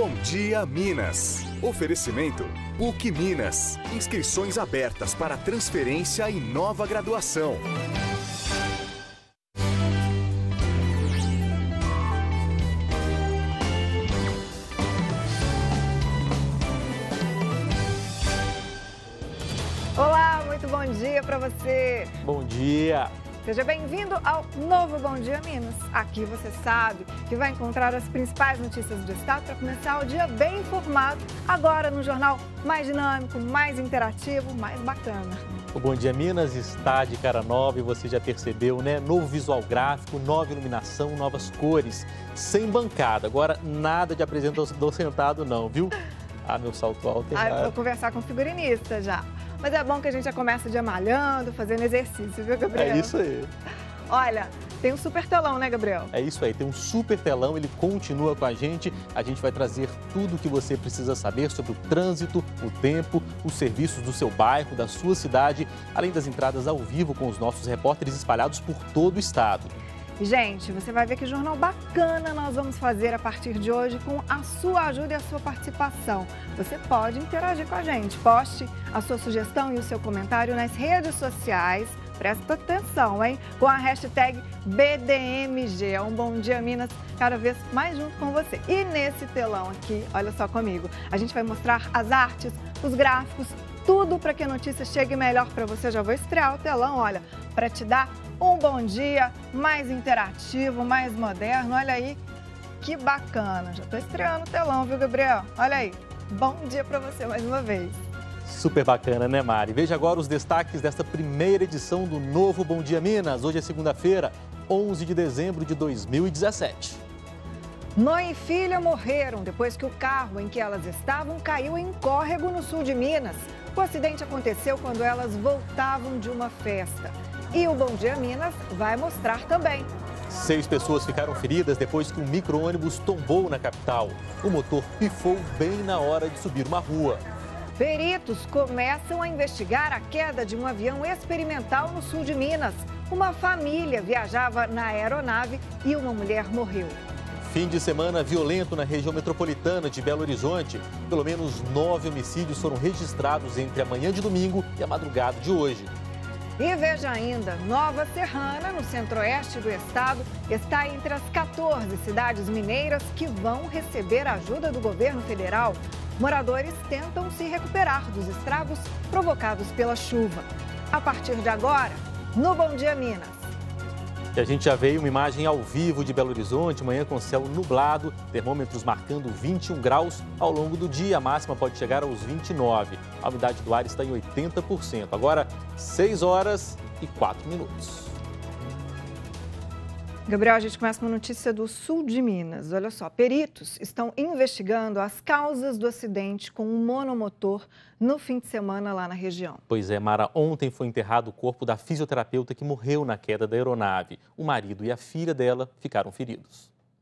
Bom Dia Minas. Oferecimento PUC Minas. Inscrições abertas para transferência e nova graduação. Olá, muito bom dia para você. Bom dia. Seja bem-vindo ao novo Bom Dia Minas. Aqui você sabe que vai encontrar as principais notícias do estado para começar o dia bem informado, agora no jornal mais dinâmico, mais interativo, mais bacana. O Bom Dia Minas está de cara nova e você já percebeu, né? Novo visual gráfico, nova iluminação, novas cores, sem bancada. Agora, nada de apresentador sentado não, viu? Ah, meu salto alto é Ah, eu vou conversar com o figurinista já. Mas é bom que a gente já começa o dia malhando, fazendo exercício, viu, Gabriel? É isso aí. Olha, tem um super telão, né, Gabriel? É isso aí, tem um super telão, ele continua com a gente. A gente vai trazer tudo o que você precisa saber sobre o trânsito, o tempo, os serviços do seu bairro, da sua cidade, além das entradas ao vivo com os nossos repórteres espalhados por todo o estado. Gente, você vai ver que jornal bacana nós vamos fazer a partir de hoje com a sua ajuda e a sua participação. Você pode interagir com a gente. Poste a sua sugestão e o seu comentário nas redes sociais. Presta atenção, hein? Com a hashtag BDMG. É um Bom Dia Minas cada vez mais junto com você. E nesse telão aqui, olha só comigo, a gente vai mostrar as artes, os gráficos, tudo para que a notícia chegue melhor para você. Já vou estrear o telão, olha, para te dar um bom dia mais interativo, mais moderno. Olha aí, que bacana. Já estou estreando o telão, viu, Gabriel? Olha aí. Bom dia para você mais uma vez. Super bacana, né, Mari? Veja agora os destaques desta primeira edição do novo Bom Dia Minas. Hoje é segunda-feira, 11 de dezembro de 2017. Mãe e filha morreram depois que o carro em que elas estavam caiu em córrego no sul de Minas. O acidente aconteceu quando elas voltavam de uma festa. E o Bom Dia Minas vai mostrar também. Seis pessoas ficaram feridas depois que um micro-ônibus tombou na capital. O motor pifou bem na hora de subir uma rua. Peritos começam a investigar a queda de um avião experimental no sul de Minas. Uma família viajava na aeronave e uma mulher morreu. Fim de semana violento na região metropolitana de Belo Horizonte. Pelo menos nove homicídios foram registrados entre a manhã de domingo e a madrugada de hoje. E veja ainda, Nova Serrana, no centro-oeste do estado, está entre as 14 cidades mineiras que vão receber ajuda do governo federal. Moradores tentam se recuperar dos estragos provocados pela chuva. A partir de agora, no Bom Dia Minas. E a gente já veio uma imagem ao vivo de Belo Horizonte, manhã com céu nublado, termômetros marcando 21 graus ao longo do dia. A máxima pode chegar aos 29. A umidade do ar está em 80%. Agora, 6 horas e 4 minutos. Gabriel, a gente começa com uma notícia do sul de Minas. Olha só, peritos estão investigando as causas do acidente com um monomotor no fim de semana lá na região. Pois é, Mara, ontem foi enterrado o corpo da fisioterapeuta que morreu na queda da aeronave. O marido e a filha dela ficaram feridos.